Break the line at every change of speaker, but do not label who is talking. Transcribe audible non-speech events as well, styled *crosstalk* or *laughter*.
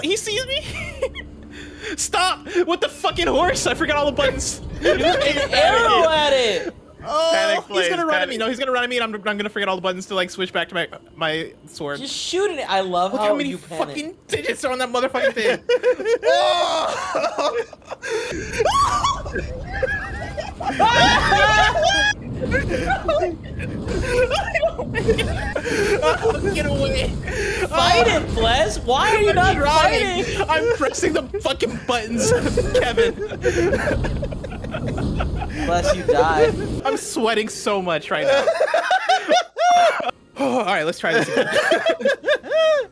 Oh, he sees me. *laughs* Stop with the fucking horse. I forgot all the buttons. *laughs*
you An arrow *laughs* at it.
Oh,
Panic
he's gonna run at me. No, he's gonna run at me, and I'm, I'm gonna forget all the buttons to like switch back to my my sword.
Just shoot it. I love
Look
how,
how many
you panic.
fucking digits are on that motherfucking thing. oh, get away!
Fight it, Bless. Why are you not
Trying.
fighting?
I'm pressing the fucking buttons, *laughs* Kevin.
Bless, you die.
I'm sweating so much right now. *laughs* Oh, all right, let's try this again. *laughs*